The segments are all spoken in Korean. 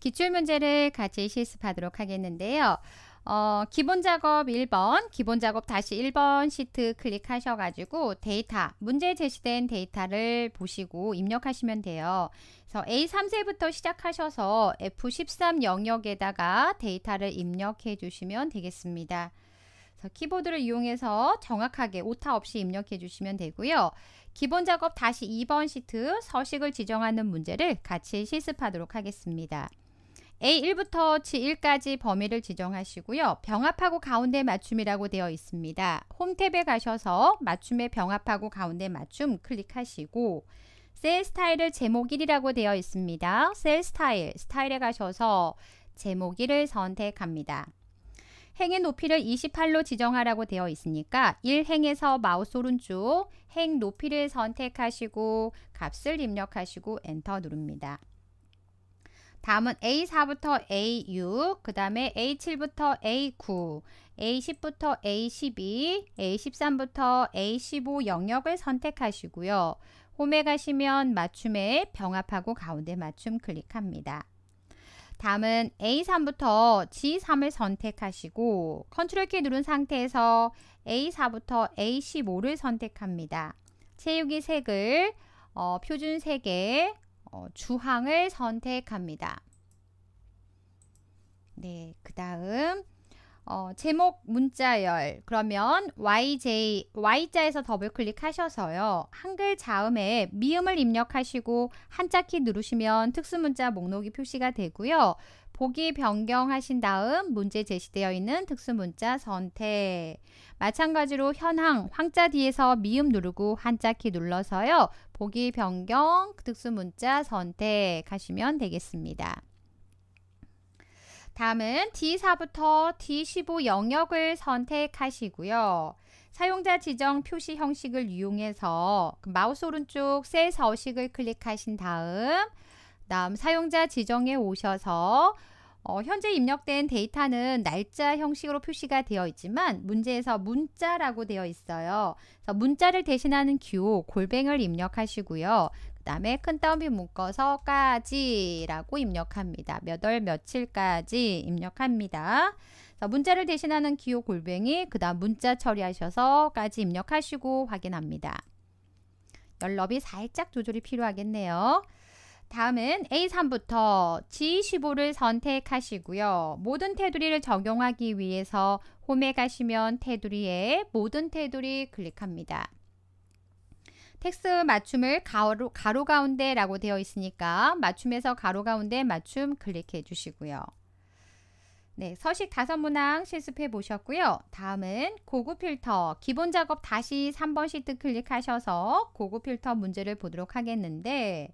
기출 문제를 같이 실습하도록 하겠는데요. 어, 기본 작업 1번, 기본 작업 다시 1번 시트 클릭하셔가지고 데이터, 문제 제시된 데이터를 보시고 입력하시면 돼요. 그래서 A3셀부터 시작하셔서 F13 영역에다가 데이터를 입력해 주시면 되겠습니다. 키보드를 이용해서 정확하게 오타 없이 입력해 주시면 되고요. 기본 작업 다시 2번 시트 서식을 지정하는 문제를 같이 실습하도록 하겠습니다. A1부터 G1까지 범위를 지정하시고요. 병합하고 가운데 맞춤이라고 되어 있습니다. 홈 탭에 가셔서 맞춤에 병합하고 가운데 맞춤 클릭하시고 셀 스타일을 제목 1이라고 되어 있습니다. 셀 스타일, 스타일에 가셔서 제목 1을 선택합니다. 행의 높이를 28로 지정하라고 되어 있으니까 1행에서 마우스 오른쪽 행 높이를 선택하시고 값을 입력하시고 엔터 누릅니다. 다음은 A4부터 A6, 그 다음에 A7부터 A9, A10부터 A12, A13부터 A15 영역을 선택하시고요. 홈에 가시면 맞춤에 병합하고 가운데 맞춤 클릭합니다. 다음은 A3부터 G3을 선택하시고 컨트롤 키 누른 상태에서 A4부터 A15를 선택합니다. 채우기 색을 어, 표준 색에 어, 주항을 선택합니다. 네, 그 다음 어, 제목 문자열. 그러면 YJ Y자에서 더블 클릭하셔서요. 한글 자음에 미음을 입력하시고 한자 키 누르시면 특수문자 목록이 표시가 되고요. 보기 변경하신 다음 문제 제시되어 있는 특수문자 선택. 마찬가지로 현황 황자 뒤에서 미음 누르고 한자 키 눌러서요. 보기 변경 특수문자 선택하시면 되겠습니다. 다음은 D4부터 D15 영역을 선택하시고요. 사용자 지정 표시 형식을 이용해서 그 마우스 오른쪽 셀 서식을 클릭하신 다음 다음 사용자 지정에 오셔서 어, 현재 입력된 데이터는 날짜 형식으로 표시가 되어 있지만 문제에서 문자라고 되어 있어요. 문자를 대신하는 기호 골뱅을 입력하시고요. 그 다음에 큰 따옴표 묶어서까지 라고 입력합니다. 몇 월 며칠까지 입력합니다. 문자를 대신하는 기호 골뱅이 그 다음 문자 처리하셔서까지 입력하시고 확인합니다. 연럽이 살짝 조절이 필요하겠네요. 다음은 A3부터 G15를 선택하시고요. 모든 테두리를 적용하기 위해서 홈에 가시면 테두리에 모든 테두리 클릭합니다. 텍스트 맞춤을 가로, 가로 가운데라고 되어 있으니까 맞춤에서 가로 가운데 맞춤 클릭해 주시고요. 네, 서식 다섯 문항 실습해 보셨고요. 다음은 고급 필터 기본 작업 다시 3번 시트 클릭하셔서 고급 필터 문제를 보도록 하겠는데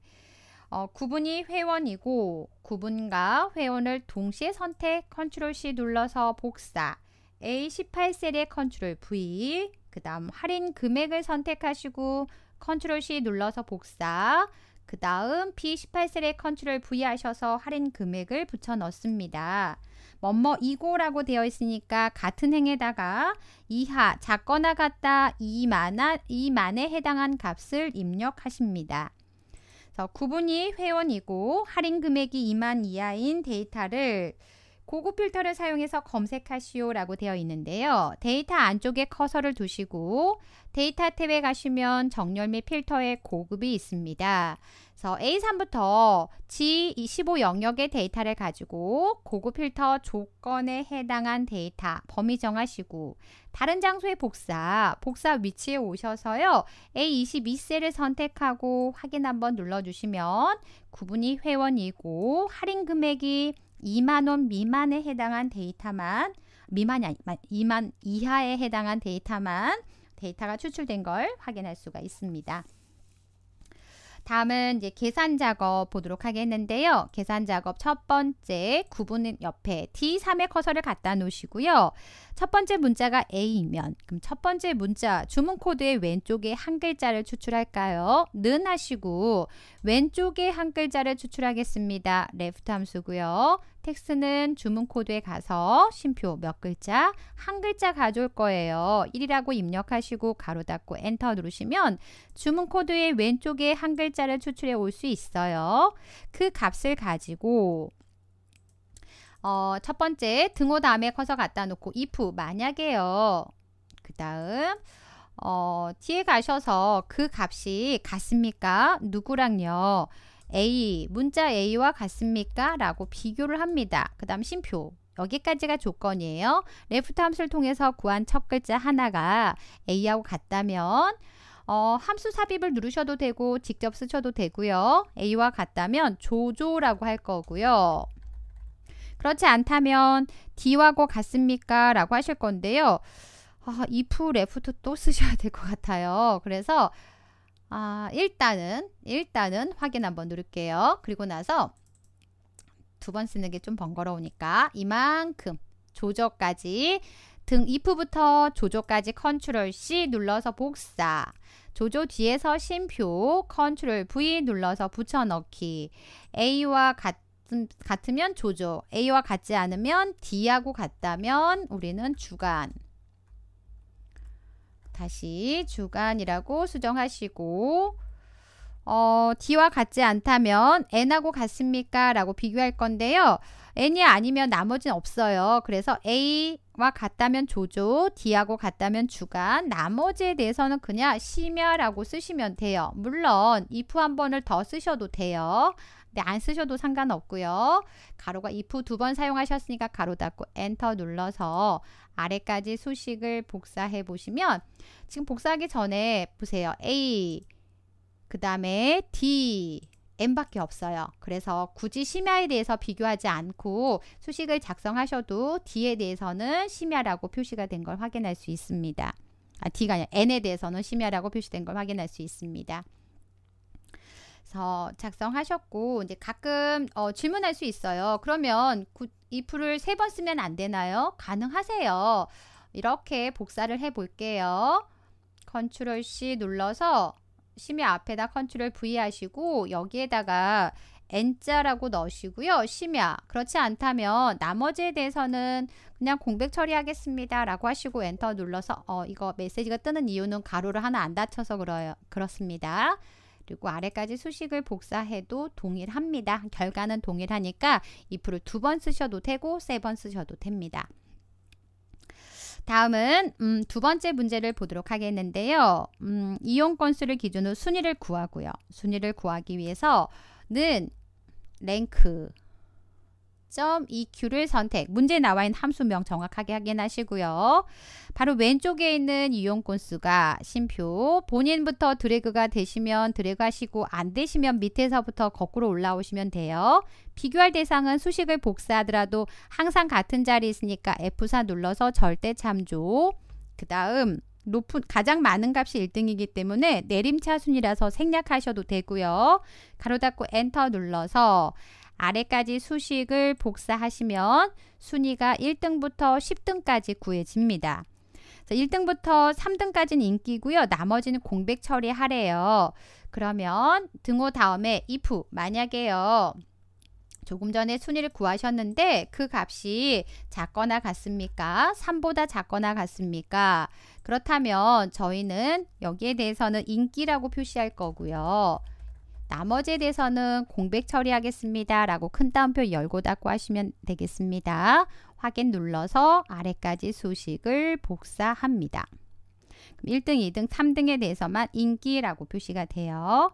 어, 구분이 회원이고 구분과 회원을 동시에 선택 컨트롤 C 눌러서 복사 A18셀에 컨트롤 V 그 다음 할인 금액을 선택하시고 컨트롤 C 눌러서 복사 그 다음 B18셀에 컨트롤 V 하셔서 할인 금액을 붙여 넣습니다. 뭐뭐 이고라고 되어 있으니까 같은 행에다가 이하 작거나 같다 이만한 이만에 해당한 값을 입력하십니다. 구분이 회원이고 할인 금액이 2만 이하인 데이터를 고급 필터를 사용해서 검색하시오 라고 되어 있는데요. 데이터 안쪽에 커서를 두시고 데이터 탭에 가시면 정렬 및 필터에 고급이 있습니다. 그래서 A3부터 G25 영역의 데이터를 가지고 고급 필터 조건에 해당한 데이터 범위 정하시고 다른 장소에 복사, 복사 위치에 오셔서요. A22셀을 선택하고 확인 한번 눌러주시면 구분이 회원이고 할인 금액이 2만원 미만에 해당한 데이터만 미만이 아니 2만 이하에 해당한 데이터만 데이터가 추출된 걸 확인할 수가 있습니다. 다음은 이제 계산 작업 보도록 하겠는데요. 계산 작업 첫 번째 구분 옆에 D3의 커서를 갖다 놓으시고요. 첫 번째 문자가 A이면 그럼 첫 번째 문자 주문 코드의 왼쪽에 한 글자를 추출할까요? 는 하시고 왼쪽에 한 글자를 추출하겠습니다. left 함수고요. 텍스트는 주문 코드에 가서 쉼표 몇 글자 한 글자 가져올 거예요. 1이라고 입력하시고 가로 닫고 엔터 누르시면 주문 코드의 왼쪽에 한 글자를 추출해 올 수 있어요. 그 값을 가지고 어, 첫 번째 등호 다음에 커서 갖다 놓고 if 만약에요. 그 다음 어, 뒤에 가셔서 그 값이 같습니까? 누구랑요? A, 문자 A와 같습니까? 라고 비교를 합니다. 그 다음 심표. 여기까지가 조건이에요. 레프트 함수를 통해서 구한 첫 글자 하나가 A하고 같다면 어, 함수 삽입을 누르셔도 되고 직접 쓰셔도 되고요. A와 같다면 조조라고 할 거고요. 그렇지 않다면 D하고 같습니까? 라고 하실 건데요. 아, if, left 또 쓰셔야 될 것 같아요. 그래서 아, 일단은 일단은 확인 한번 누를게요. 그리고 나서 두 번 쓰는 게 좀 번거로우니까 이만큼 조조까지 등 if부터 조조까지 컨트롤 C 눌러서 복사 조조 뒤에서 쉼표 컨트롤 V 눌러서 붙여넣기 A와 같 같으면 조조, A와 같지 않으면 D하고 같다면 우리는 주간. 다시 주간이라고 수정하시고 어, D와 같지 않다면 N하고 같습니까? 라고 비교할 건데요. N이 아니면 나머지는 없어요. 그래서 A와 같다면 조조, D하고 같다면 주간, 나머지에 대해서는 그냥 심야라고 쓰시면 돼요. 물론 if 한 번을 더 쓰셔도 돼요. 근데 안 쓰셔도 상관없고요. 가로가 if 두 번 사용하셨으니까 가로 닫고 엔터 눌러서 아래까지 수식을 복사해 보시면 지금 복사하기 전에 보세요. A 그 다음에 D M밖에 없어요. 그래서 굳이 심야에 대해서 비교하지 않고 수식을 작성하셔도 D에 대해서는 심야라고 표시가 된 걸 확인할 수 있습니다. 아, D가 아니라 N에 대해서는 심야라고 표시된 걸 확인할 수 있습니다. 그래서 작성하셨고 이제 가끔 어, 질문할 수 있어요. 그러면 if를 세번 쓰면 안 되나요? 가능하세요. 이렇게 복사를 해 볼게요. 컨트롤 C 눌러서 심야 앞에다 컨트롤 V 하시고 여기에다가 N자라고 넣으시고요. 심야. 그렇지 않다면 나머지에 대해서는 그냥 공백 처리하겠습니다. 라고 하시고 엔터 눌러서 어 이거 메시지가 뜨는 이유는 괄호를 하나 안 닫혀서 그래요. 그렇습니다. 그리고 아래까지 수식을 복사해도 동일합니다. 결과는 동일하니까 if를 두 번 쓰셔도 되고 세 번 쓰셔도 됩니다. 다음은 음, 두 번째 문제를 보도록 하겠는데요. 음, 이용 건수를 기준으로 순위를 구하고요. 순위를 구하기 위해서는 랭크 .eq를 선택. 문제에 나와 있는 함수명 정확하게 확인하시고요. 바로 왼쪽에 있는 이용 건수가 심표 본인부터 드래그가 되시면 드래그 하시고 안 되시면 밑에서부터 거꾸로 올라오시면 돼요. 비교할 대상은 수식을 복사하더라도 항상 같은 자리에 있으니까 F4 눌러서 절대 참조. 그 다음 높은 가장 많은 값이 1등이기 때문에 내림차 순이라서 생략하셔도 되고요. 가로 닫고 엔터 눌러서 아래까지 수식을 복사하시면 순위가 1등부터 10등까지 구해집니다. 1등부터 3등까지는 인기고요. 나머지는 공백 처리하래요. 그러면 등호 다음에 if 만약에요. 조금 전에 순위를 구하셨는데 그 값이 작거나 같습니까? 3보다 작거나 같습니까? 그렇다면 저희는 여기에 대해서는 인기라고 표시할 거고요. 나머지에 대해서는 공백 처리하겠습니다. 라고 큰 따옴표 열고 닫고 하시면 되겠습니다. 확인 눌러서 아래까지 수식을 복사합니다. 1등, 2등, 3등에 대해서만 인기라고 표시가 돼요.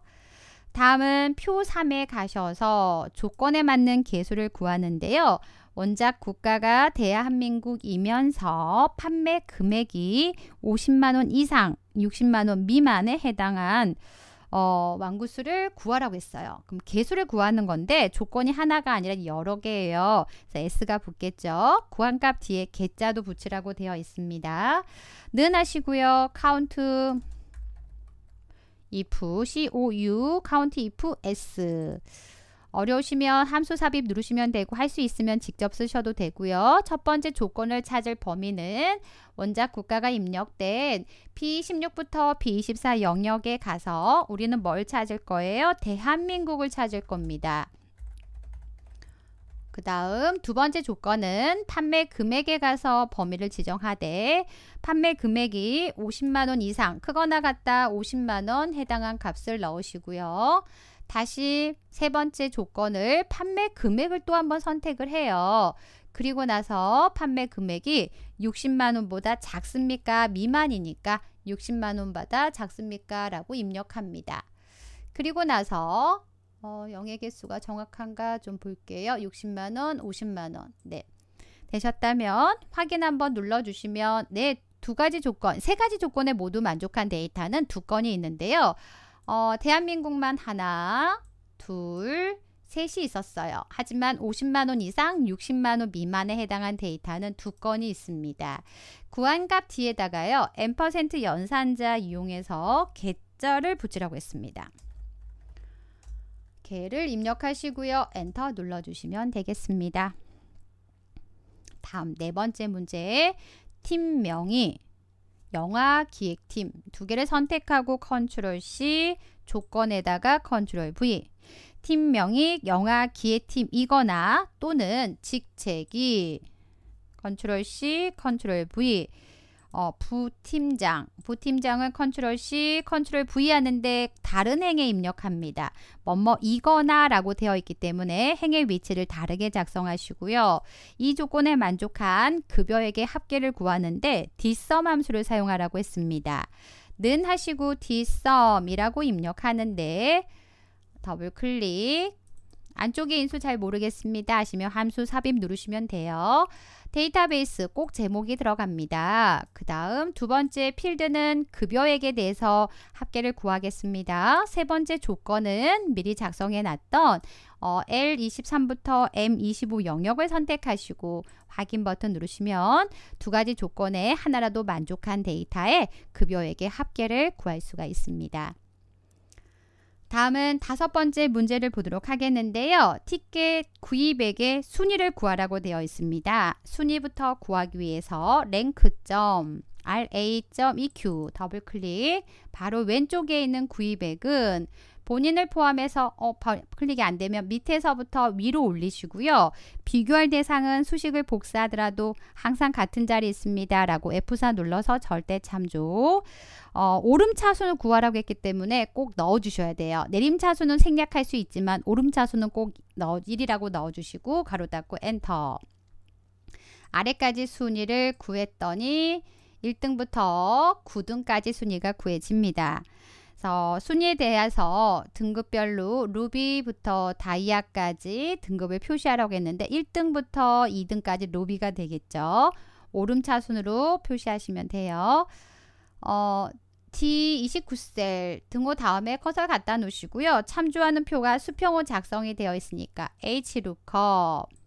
다음은 표 3에 가셔서 조건에 맞는 개수를 구하는데요. 원작 국가가 대한민국이면서 판매 금액이 50만원 이상, 60만원 미만에 해당한 어, 완구수를 구하라고 했어요. 그럼 개수를 구하는 건데 조건이 하나가 아니라 여러 개예요. 그래서 S가 붙겠죠. 구한값 뒤에 개자도 붙이라고 되어 있습니다. 는 하시고요. count if COU count if S 어려우시면 함수 삽입 누르시면 되고 할 수 있으면 직접 쓰셔도 되고요. 첫 번째 조건을 찾을 범위는 원작 국가가 입력된 P16부터 P24 영역에 가서 우리는 뭘 찾을 거예요? 대한민국을 찾을 겁니다. 그 다음 두 번째 조건은 판매 금액에 가서 범위를 지정하되 판매 금액이 50만원 이상 크거나 같다 50만원 해당한 값을 넣으시고요. 다시 세 번째 조건을 판매 금액을 또 한번 선택을 해요. 그리고 나서 판매 금액이 60만 원보다 작습니까? 미만이니까 60만 원보다 작습니까? 라고 입력합니다. 그리고 나서 어, 영의 개수가 정확한가 좀 볼게요. 60만 원, 50만 원. 네. 되셨다면 확인 한번 눌러 주시면 네, 두 가지 조건, 세 가지 조건에 모두 만족한 데이터는 두 건이 있는데요. 어, 대한민국만 하나, 둘, 셋이 있었어요. 하지만 50만 원 이상 60만 원 미만에 해당한 데이터는 두 건이 있습니다. 구한값 뒤에다가요. ampersand 연산자 이용해서 개자를 붙이라고 했습니다. 개를 입력하시고요. 엔터 눌러주시면 되겠습니다. 다음 네 번째 문제 팀명이 영화 기획팀 두 개를 선택하고 컨트롤 C 조건에다가 컨트롤 V. 팀명이 영화 기획팀이거나 또는 직책이. 컨트롤 C 컨트롤 V 어, 부팀장, 부팀장은 컨트롤 C, 컨트롤 V 하는데 다른 행에 입력합니다. 뭐뭐 이거나 라고 되어 있기 때문에 행의 위치를 다르게 작성하시고요. 이 조건에 만족한 급여액의 합계를 구하는데 DSUM 함수를 사용하라고 했습니다. 는 하시고 DSUM이라고 입력하는데 더블 클릭 안쪽에 인수 잘 모르겠습니다 하시면 함수 삽입 누르시면 돼요. 데이터베이스 꼭 제목이 들어갑니다. 그 다음 두 번째 필드는 급여액에 대해서 합계를 구하겠습니다. 세 번째 조건은 미리 작성해 놨던 어, L23부터 M25 영역을 선택하시고 확인 버튼 누르시면 두 가지 조건에 하나라도 만족한 데이터에 급여액의 합계를 구할 수가 있습니다. 다음은 다섯 번째 문제를 보도록 하겠는데요. 티켓 구입액의 순위를 구하라고 되어 있습니다. 순위부터 구하기 위해서 랭크점 RA.EQ 더블 클릭 바로 왼쪽에 있는 구입액은 본인을 포함해서 어, 클릭이 안 되면 밑에서부터 위로 올리시고요. 비교할 대상은 수식을 복사하더라도 항상 같은 자리에 있습니다. 라고 F4 눌러서 절대 참조. 어, 오름차순을 구하라고 했기 때문에 꼭 넣어주셔야 돼요. 내림차순은 생략할 수 있지만 오름차순은 꼭 넣어, 1이라고 넣어주시고 가로 닫고 엔터. 아래까지 순위를 구했더니 1등부터 9등까지 순위가 구해집니다. 그래서 순위에 대해서 등급별로 루비부터 다이아까지 등급을 표시하라고 했는데 1등부터 2등까지 루비가 되겠죠. 오름차순으로 표시하시면 돼요. 어, D29셀 등호 다음에 커서 갖다 놓으시고요. 참조하는 표가 수평호 작성이 되어 있으니까 H루컵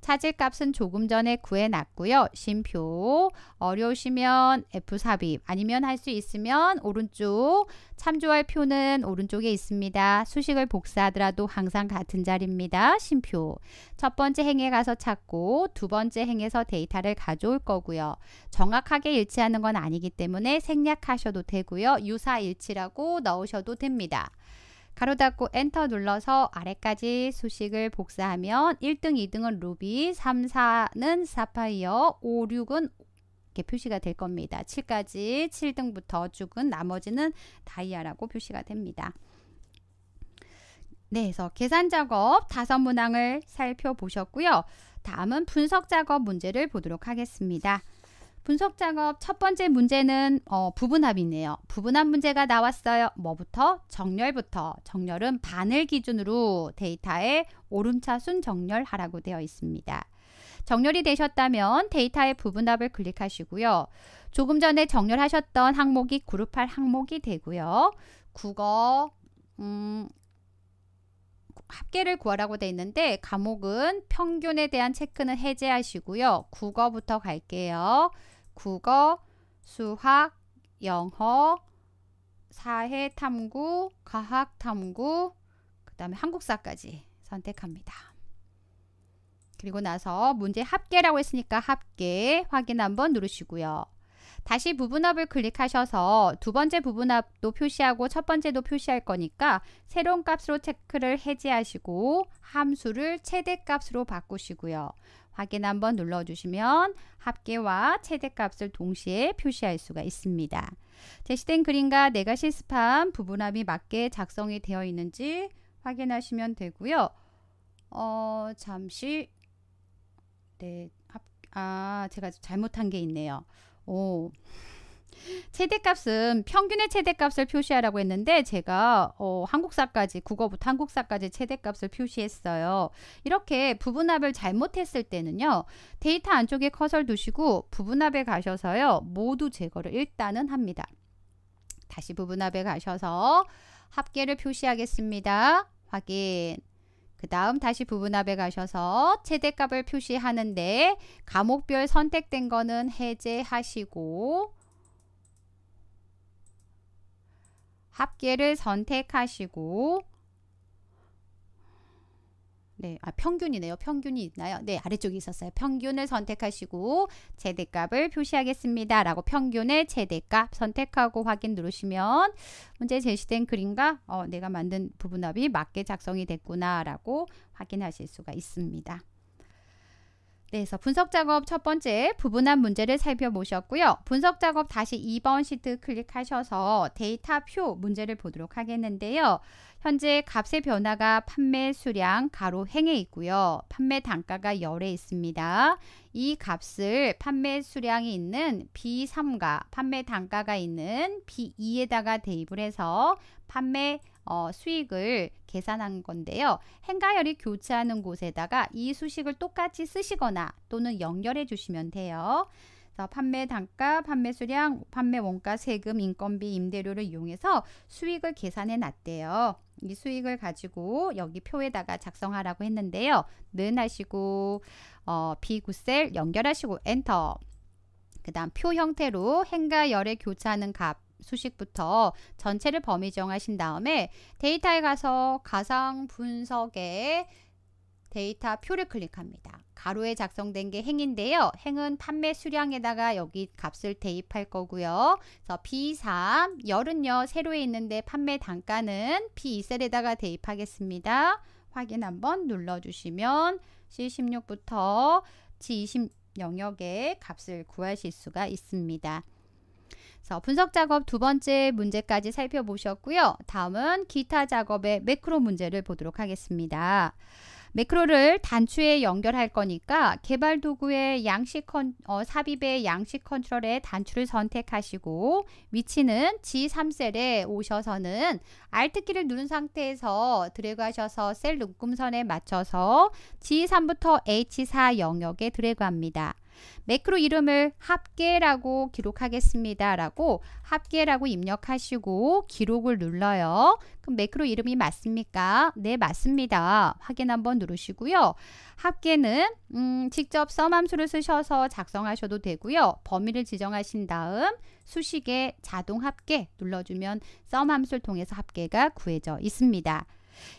찾을 값은 조금 전에 구해놨고요. 심표 어려우시면 F 삽입 아니면 할 수 있으면 오른쪽 참조할 표는 오른쪽에 있습니다. 수식을 복사하더라도 항상 같은 자리입니다. 쉼표 첫 번째 행에 가서 찾고 두 번째 행에서 데이터를 가져올 거고요. 정확하게 일치하는 건 아니기 때문에 생략하셔도 되고요. 유사일치라고 넣으셔도 됩니다. 괄호 닫고 엔터 눌러서 아래까지 수식을 복사하면 1등, 2등은 루비, 3, 4는 사파이어, 5, 6은 이렇게 표시가 될 겁니다. 7까지 7등부터 쭉은 나머지는 다이아라고 표시가 됩니다. 네, 그래서 계산 작업 다섯 문항을 살펴보셨고요. 다음은 분석 작업 문제를 보도록 하겠습니다. 분석 작업 첫 번째 문제는 어, 부분합이네요. 부분합 문제가 나왔어요. 뭐부터? 정렬부터. 정렬은 반을 기준으로 데이터에 오름차순 정렬하라고 되어 있습니다. 정렬이 되셨다면 데이터의 부분합을 클릭하시고요. 조금 전에 정렬하셨던 항목이 그룹할 항목이 되고요. 국어, 음, 합계를 구하라고 되어 있는데 과목은 평균에 대한 체크는 해제하시고요. 국어부터 갈게요. 국어, 수학, 영어, 사회 탐구, 과학 탐구, 그 다음에 한국사까지 선택합니다. 그리고 나서 문제 합계라고 했으니까 합계 확인 한번 누르시고요. 다시 부분합을 클릭하셔서 두 번째 부분합도 표시하고 첫 번째도 표시할 거니까 새로운 값으로 체크를 해제하시고 함수를 최대값으로 바꾸시고요. 확인 한번 눌러주시면 합계와 최대값을 동시에 표시할 수가 있습니다. 제시된 그림과 내가 실습한 부분합이 맞게 작성이 되어 있는지 확인하시면 되고요. 어, 잠시 네, 아, 제가 잘못한 게 있네요. 오. 최대값은 평균의 최대값을 표시하라고 했는데 제가 어, 한국사까지 국어부터 한국사까지 최대값을 표시했어요. 이렇게 부분합을 잘못했을 때는요. 데이터 안쪽에 커서를 두시고 부분합에 가셔서요. 모두 제거를 일단은 합니다. 다시 부분합에 가셔서 합계를 표시하겠습니다. 확인. 그 다음 다시 부분합에 가셔서 최대값을 표시하는데 과목별 선택된 거는 해제하시고 합계를 선택하시고 네, 아, 평균이네요. 평균이 있나요? 네, 아래쪽에 있었어요. 평균을 선택하시고 최대값을 표시하겠습니다. 라고 평균의 최대값 선택하고 확인 누르시면 문제 제시된 그림과 어, 내가 만든 부분합이 맞게 작성이 됐구나 라고 확인하실 수가 있습니다. 네, 그래서 분석 작업 첫 번째 부분한 문제를 살펴보셨고요. 분석 작업 다시 2번 시트 클릭하셔서 데이터 표 문제를 보도록 하겠는데요. 현재 값의 변화가 판매 수량 가로 행에 있고요. 판매 단가가 열에 있습니다. 이 값을 판매 수량이 있는 B3과 판매 단가가 있는 B2에다가 대입을 해서 판매 어, 수익을 계산한 건데요. 행가열이 교체하는 곳에다가 이 수식을 똑같이 쓰시거나 또는 연결해 주시면 돼요. 판매 단가, 판매 수량, 판매 원가, 세금, 인건비, 임대료를 이용해서 수익을 계산해 놨대요. 이 수익을 가지고 여기 표에다가 작성하라고 했는데요. 는 하시고 어, B9셀 연결하시고 엔터 그 다음 표 형태로 행과 열에 교차하는 값 수식부터 전체를 범위 정하신 다음에 데이터에 가서 가상 분석에 데이터 표를 클릭합니다. 가로에 작성된 게 행인데요. 행은 판매 수량에다가 여기 값을 대입할 거고요. 그래서 B3 열은요 세로에 있는데 판매 단가는 B2셀에다가 대입하겠습니다. 확인 한번 눌러주시면 C16부터 G20 영역의 값을 구하실 수가 있습니다. 그래서 분석 작업 두 번째 문제까지 살펴보셨고요. 다음은 기타 작업의 매크로 문제를 보도록 하겠습니다. 매크로를 단추에 연결할 거니까 개발 도구의 양식 컨, 어, 삽입의 양식 컨트롤에 단추를 선택하시고 위치는 G3셀에 오셔서는 Alt키를 누른 상태에서 드래그 하셔서 셀 묶음선에 맞춰서 G3부터 H4 영역에 드래그 합니다. 매크로 이름을 합계라고 기록하겠습니다. 라고 합계라고 입력하시고 기록을 눌러요. 그럼 매크로 이름이 맞습니까? 네, 맞습니다. 확인 한번 누르시고요. 합계는 음, 직접 썸함수를 쓰셔서 작성하셔도 되고요. 범위를 지정하신 다음 수식에 자동 합계 눌러주면 SUM 함수를 통해서 합계가 구해져 있습니다.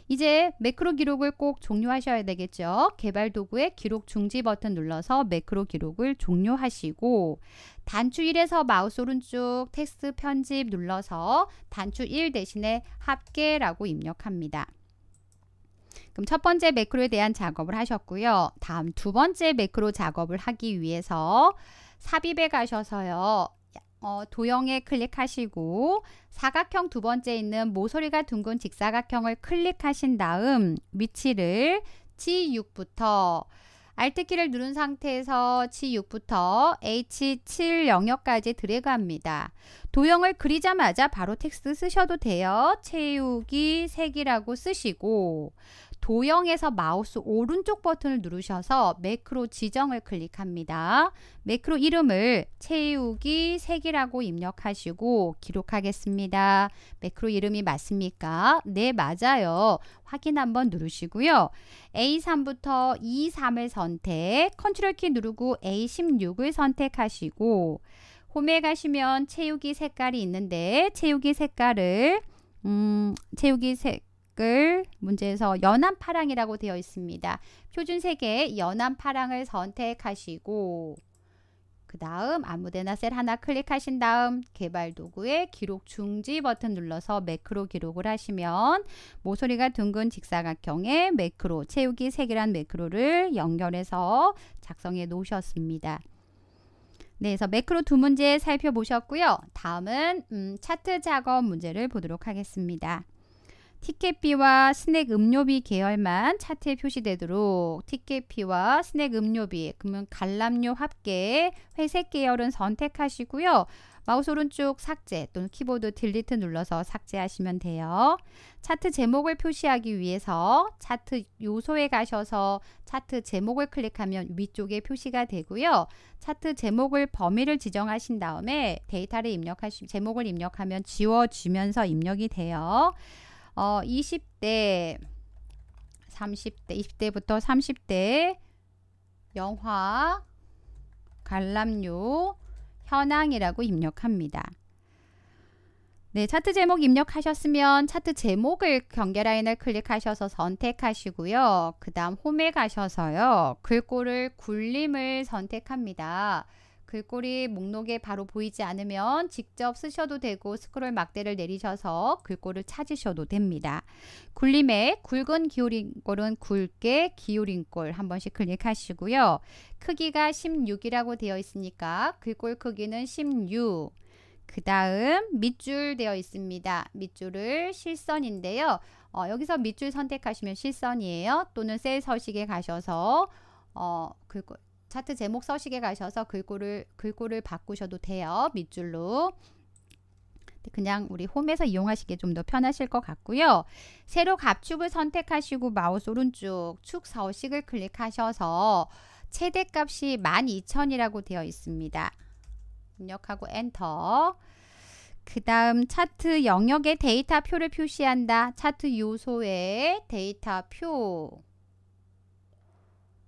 이제 매크로 기록을 꼭 종료하셔야 되겠죠. 개발 도구의 기록 중지 버튼 눌러서 매크로 기록을 종료하시고 단추 1에서 마우스 오른쪽 텍스트 편집 눌러서 단추 1 대신에 합계라고 입력합니다. 그럼 첫 번째 매크로에 대한 작업을 하셨고요. 다음 두 번째 매크로 작업을 하기 위해서 삽입에 가셔서요. 어, 도형에 클릭하시고 사각형 두 번째 있는 모서리가 둥근 직사각형을 클릭하신 다음 위치를 G6부터 Alt키를 누른 상태에서 G6부터 H7 영역까지 드래그합니다. 도형을 그리자마자 바로 텍스트 쓰셔도 돼요. 채우기 색이라고 쓰시고 도형에서 마우스 오른쪽 버튼을 누르셔서 매크로 지정을 클릭합니다. 매크로 이름을 채우기 색이라고 입력하시고 기록하겠습니다. 매크로 이름이 맞습니까? 네, 맞아요. 확인 한번 누르시고요. A3부터 E3을 선택, 컨트롤 키 누르고 A16을 선택하시고 홈에 가시면 채우기 색깔이 있는데 채우기 색깔을 음, 채우기 색 색을 문제에서 연한 파랑이라고 되어 있습니다. 표준 색의 연한 파랑을 선택하시고 그 다음 아무데나 셀 하나 클릭하신 다음 개발 도구에 기록 중지 버튼 눌러서 매크로 기록을 하시면 모서리가 둥근 직사각형에 매크로 채우기 3개란 매크로를 연결해서 작성해 놓으셨습니다. 네, 그래서 매크로 두 문제 살펴보셨고요. 다음은 음, 차트 작업 문제를 보도록 하겠습니다. 티켓비와 스낵 음료비 계열만 차트에 표시되도록 티켓비와 스낵 음료비 그러면 관람료 합계 회색 계열은 선택하시고요. 마우스 오른쪽 삭제 또는 키보드 Delete 눌러서 삭제하시면 돼요. 차트 제목을 표시하기 위해서 차트 요소에 가셔서 차트 제목을 클릭하면 위쪽에 표시가 되고요. 차트 제목을 범위를 지정하신 다음에 데이터를 입력하시 제목을 입력하면 지워지면서 입력이 돼요. 어, 20대, 30대, 20대부터 30대 영화 관람료 현황이라고 입력합니다. 네, 차트 제목 입력하셨으면 차트 제목을 경계라인을 클릭하셔서 선택하시고요. 그 다음 홈에 가셔서요. 글꼴을 굴림을 선택합니다. 글꼴이 목록에 바로 보이지 않으면 직접 쓰셔도 되고 스크롤 막대를 내리셔서 글꼴을 찾으셔도 됩니다. 굴림에 굵은 기울인 꼴은 굵게 기울인 꼴한 번씩 클릭하시고요. 크기가 16이라고 되어 있으니까 글꼴 크기는 16. 그 다음 밑줄 되어 있습니다. 밑줄을 실선인데요. 어, 여기서 밑줄 선택하시면 실선이에요. 또는 셀 서식에 가셔서 어, 글꼴 차트 제목 서식에 가셔서 글꼴을 글꼴을 바꾸셔도 돼요. 밑줄로. 그냥 우리 홈에서 이용하시기 좀더 편하실 것 같고요. 세로 값 축을 선택하시고 마우스 오른쪽 축 서식을 클릭하셔서 최대값이 12,000이라고 되어 있습니다. 입력하고 엔터. 그 다음 차트 영역에 데이터 표를 표시한다. 차트 요소에 데이터 표.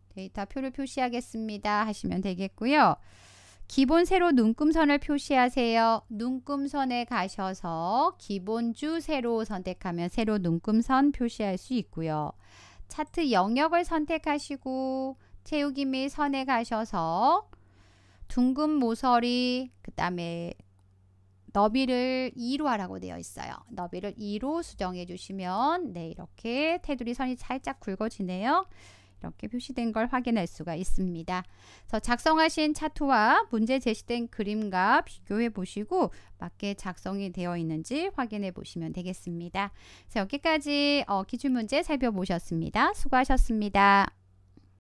데이터 표를 표시하겠습니다 하시면 되겠고요. 기본 세로 눈금선을 표시하세요. 눈금선에 가셔서 기본 주 세로 선택하면 세로 눈금선 표시할 수 있고요. 차트 영역을 선택하시고 채우기 및 선에 가셔서 둥근 모서리 그 다음에 너비를 2로 하라고 되어 있어요. 너비를 2로 수정해 주시면 네 이렇게 테두리 선이 살짝 굵어지네요. 이렇게 표시된 걸 확인할 수가 있습니다. 그래서 작성하신 차트와 문제 제시된 그림과 비교해 보시고 맞게 작성이 되어 있는지 확인해 보시면 되겠습니다. 여기까지 어, 기출문제 살펴보셨습니다. 수고하셨습니다.